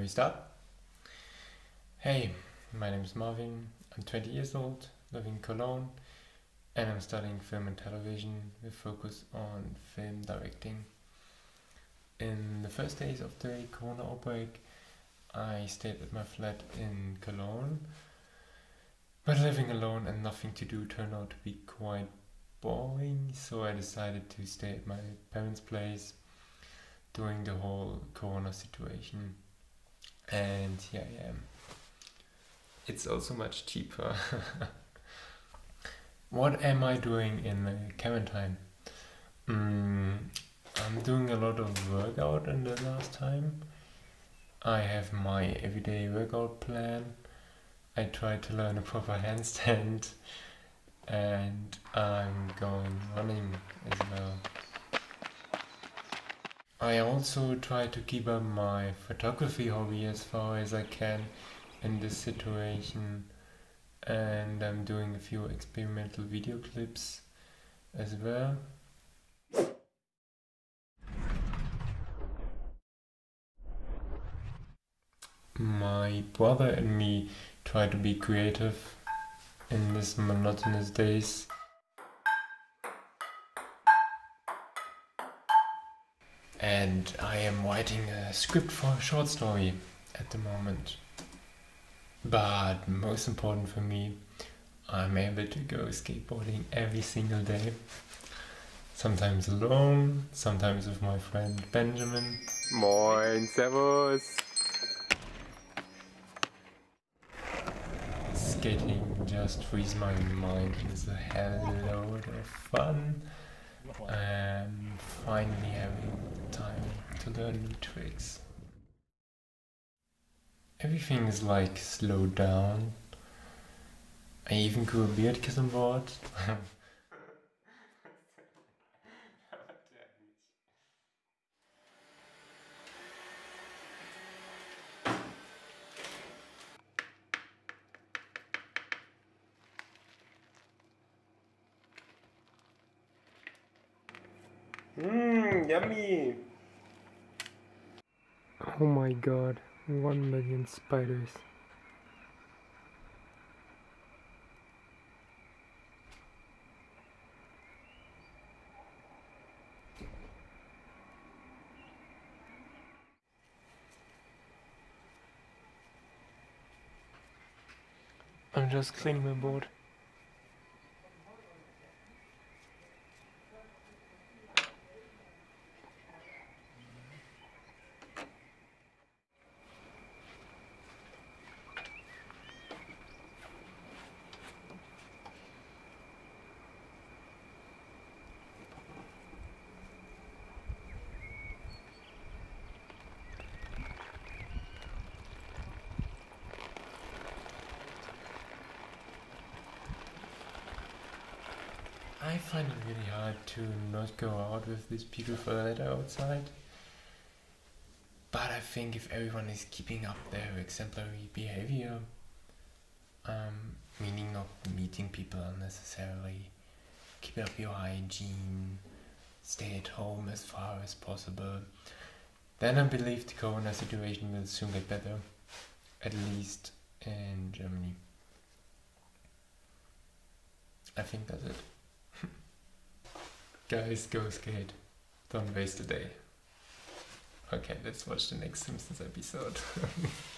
we start? Hey, my name is Marvin. I'm 20 years old, living in Cologne, and I'm studying film and television with focus on film directing. In the first days of the corona outbreak, I stayed at my flat in Cologne, but living alone and nothing to do turned out to be quite boring, so I decided to stay at my parents' place during the whole corona situation. And here I am. It's also much cheaper. what am I doing in the quarantine? Mm, I'm doing a lot of workout in the last time. I have my everyday workout plan. I try to learn a proper handstand and I'm going running as well. I also try to keep up my photography hobby as far as I can in this situation and I'm doing a few experimental video clips as well. My brother and me try to be creative in these monotonous days. And I am writing a script for a short story at the moment. But most important for me, I'm able to go skateboarding every single day. Sometimes alone, sometimes with my friend Benjamin. Moin, Servus. Skating just frees my mind. It's a hell of a load of fun. And finally having to learn new tricks. Everything is like slowed down. I even grew a beard because I'm bored. Mmm, yummy. Oh my god, one million spiders. I'm just cleaning my board. I find it really hard to not go out with these beautiful weather outside. But I think if everyone is keeping up their exemplary behavior, um, meaning not meeting people unnecessarily, keep up your hygiene, stay at home as far as possible, then I believe the corona situation will soon get better, at least in Germany. I think that's it. Guys, go skate. Don't waste a day. Okay, let's watch the next Simpsons episode.